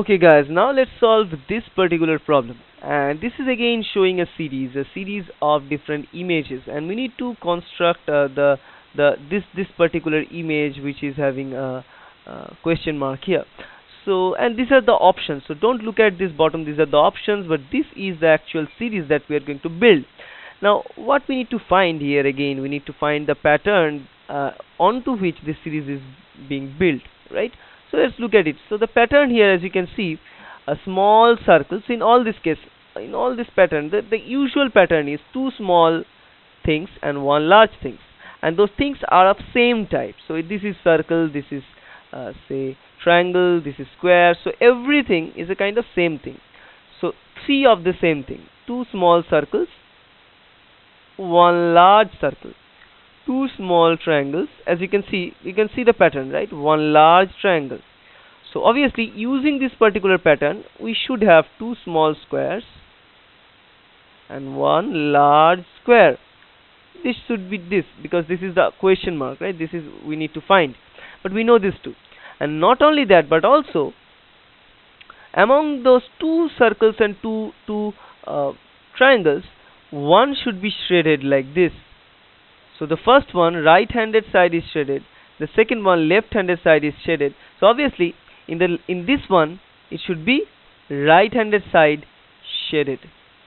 Okay guys, now let's solve this particular problem. And this is again showing a series, a series of different images and we need to construct uh, the the this this particular image which is having a, a question mark here. So and these are the options. So don't look at this bottom, these are the options but this is the actual series that we are going to build. Now what we need to find here again, we need to find the pattern uh, onto which this series is being built, right? So let's look at it. So the pattern here as you can see a small circles in all this case in all this pattern. The, the usual pattern is two small things and one large things. And those things are of same type. So this is circle this is uh, say triangle this is square. So everything is a kind of same thing. So three of the same thing. Two small circles one large circle two small triangles. As you can see you can see the pattern right? One large triangle. So obviously using this particular pattern we should have two small squares and one large square. This should be this because this is the question mark right? This is we need to find. But we know this too. And not only that but also among those two circles and two two uh, triangles one should be shaded like this so the first one right handed side is shaded. The second one left handed side is shaded. So obviously in the in this one it should be right handed side shaded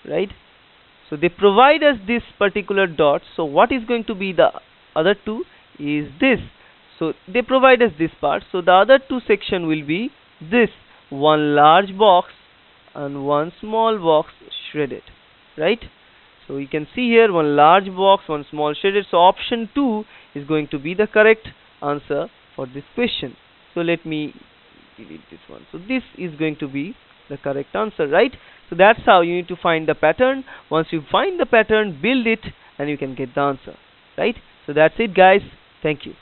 right? So they provide us this particular dot. So what is going to be the other two is this. So they provide us this part. So the other two section will be this. One large box and one small box shredded right so you can see here one large box one small shaded. So option 2 is going to be the correct answer for this question. So let me delete this one. So this is going to be the correct answer right? So that's how you need to find the pattern. Once you find the pattern build it and you can get the answer right? So that's it guys. Thank you